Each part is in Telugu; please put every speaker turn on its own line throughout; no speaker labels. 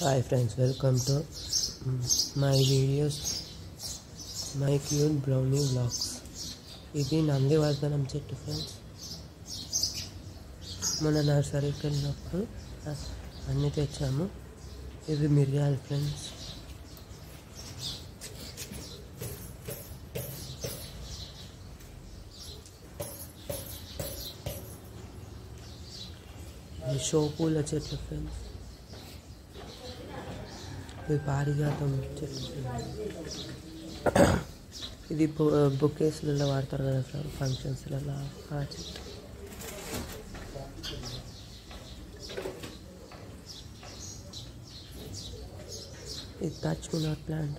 Hi friends welcome to my videos my cute brownie blogs ఇది నందివర్ధనం చెట్టు ఫ్రెండ్స్ మన నర్సరీకి వెళ్ళినప్పుడు అన్నీ తెచ్చాము. ఇవి మిరియాలు ఫ్రెండ్స్ షో పూల చెట్లు ఫ్రెండ్స్ ఈ పారిజాతం ఇది బుకేస్లలో వాడతారు కదా సార్ ఫంక్షన్స్లలో ఆ చెట్టు ఇది టచ్ ప్లాంట్ ప్లాంట్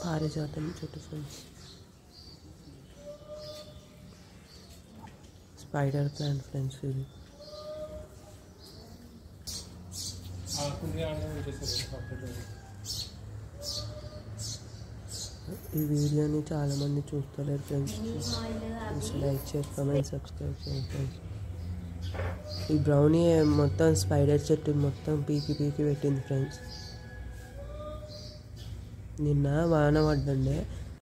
పారిజాతం చెట్టు ఫ్రెండ్స్ స్పైడర్ ప్లాంట్ ఫ్రెండ్స్ ఇది
ఆకుంది ఆడే ఉంచేసారు సపరేట్
ఈ వీడియోని చాలా మంది చూస్తలేరు ఫ్రెండ్స్
నీమ్ ఆయిల్
ప్లీజ్
అవి
లైక్ చేసి కమెంట్ సబ్స్క్రైబ్ చేయండి ఫ్రెండ్స్ ఈ బ్రౌనీ మొత్తం స్పైడర్ చెట్టు మొత్తం పీకి పీకి పెట్టింది ఫ్రెండ్స్ ನಿನ್ನ ಮಾನವಡ್ಡಣ್ಣೆ